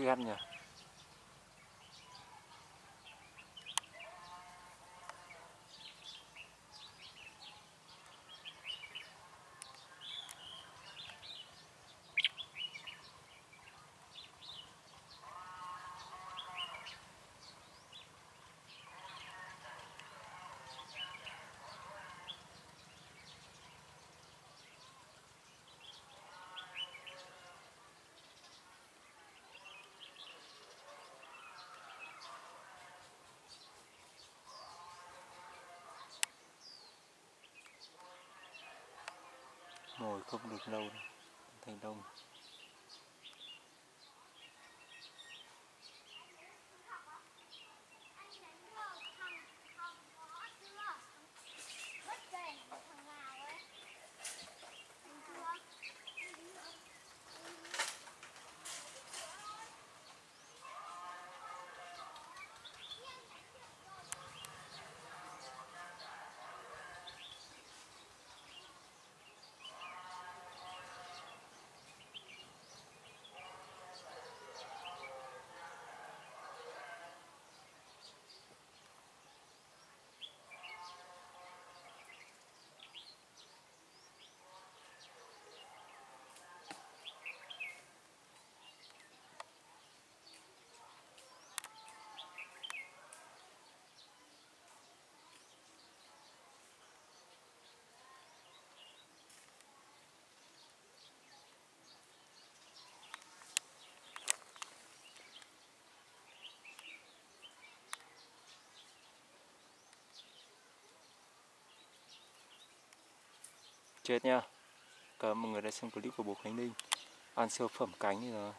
ghét nhỉ? Ngồi không được lâu đâu thành đông. Chết nha. Cảm ơn mọi người đã xem clip của bố Khánh Linh ăn siêu phẩm cánh rồi